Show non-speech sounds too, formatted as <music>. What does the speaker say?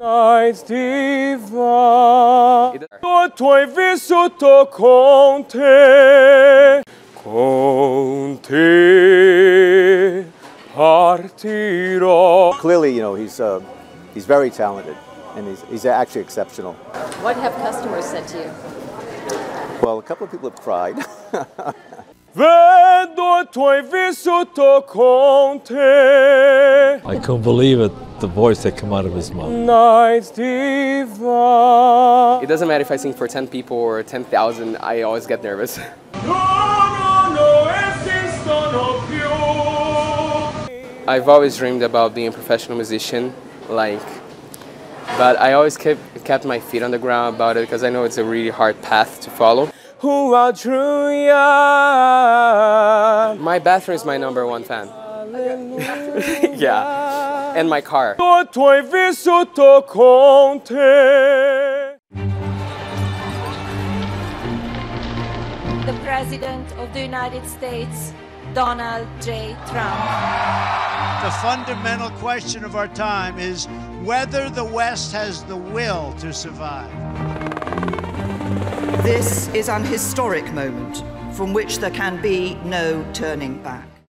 Nights diva, tu tuoi vissuto con te, con te partirò. Clearly, you know, he's, uh, he's very talented and he's, he's actually exceptional. What have customers said to you? Well, a couple of people have cried. <laughs> Vedo tuoi vissuto con te, I couldn't believe it, the voice that came out of his mouth. nights diva. It doesn't matter if I sing for 10 people or 10,000, I always get nervous. <laughs> No, no, no esistono più. I've always dreamed about being a professional musician, like, but I always kept, kept my feet on the ground about it because I know it's a really hard path to follow. Who drew ya? My bathroom is my number one fan. Yeah. And my car. Tu tuoi vissuto con te. the President of the United States, Donald J. Trump. The fundamental question of our time is whether the West has the will to survive. This is an historic moment from which there can be no turning back.